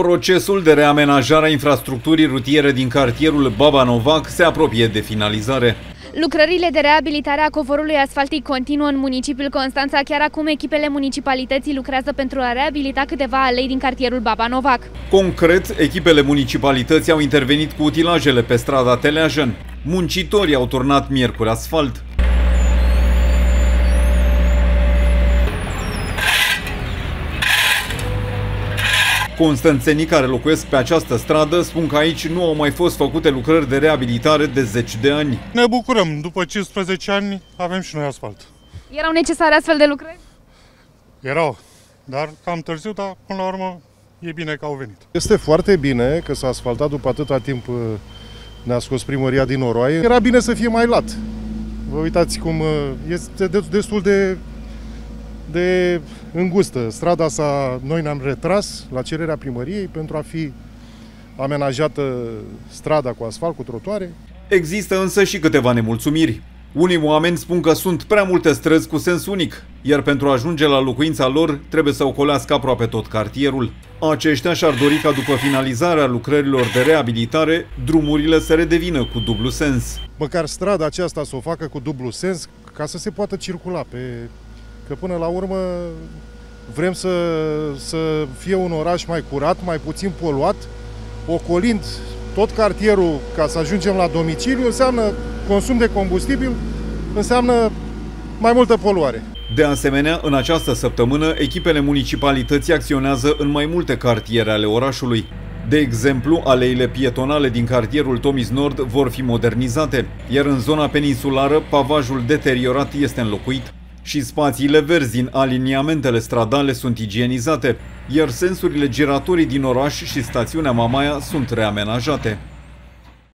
Procesul de reamenajare a infrastructurii rutiere din cartierul Baba Novac se apropie de finalizare. Lucrările de reabilitare a covorului asfaltic continuă în municipiul Constanța. Chiar acum echipele municipalității lucrează pentru a reabilita câteva alei din cartierul Baba Novac. Concret, echipele municipalității au intervenit cu utilajele pe strada Teleajen. Muncitorii au turnat miercuri asfalt. Constanțenii care locuiesc pe această stradă spun că aici nu au mai fost făcute lucrări de reabilitare de zeci de ani. Ne bucurăm, după 15 ani avem și noi asfalt. Erau necesare astfel de lucrări? Erau, dar cam târziu, dar până la urmă e bine că au venit. Este foarte bine că s-a asfaltat după atâta timp uh, ne-a scos primăria din oroaie. Era bine să fie mai lat. Vă uitați cum uh, este destul de de îngustă. Strada sa, noi ne-am retras la cererea primăriei pentru a fi amenajată strada cu asfalt, cu trotuare. Există însă și câteva nemulțumiri. Unii oameni spun că sunt prea multe străzi cu sens unic, iar pentru a ajunge la locuința lor trebuie să ocolească aproape tot cartierul. Aceștia și-ar dori ca după finalizarea lucrărilor de reabilitare, drumurile să redevină cu dublu sens. Măcar strada aceasta să o facă cu dublu sens, ca să se poată circula pe Că până la urmă vrem să, să fie un oraș mai curat, mai puțin poluat, ocolind tot cartierul ca să ajungem la domiciliu, înseamnă consum de combustibil, înseamnă mai multă poluare. De asemenea, în această săptămână, echipele municipalității acționează în mai multe cartiere ale orașului. De exemplu, aleile pietonale din cartierul Tomis Nord vor fi modernizate, iar în zona peninsulară, pavajul deteriorat este înlocuit și spațiile verzi din aliniamentele stradale sunt igienizate, iar sensurile giratorii din oraș și stațiunea Mamaia sunt reamenajate.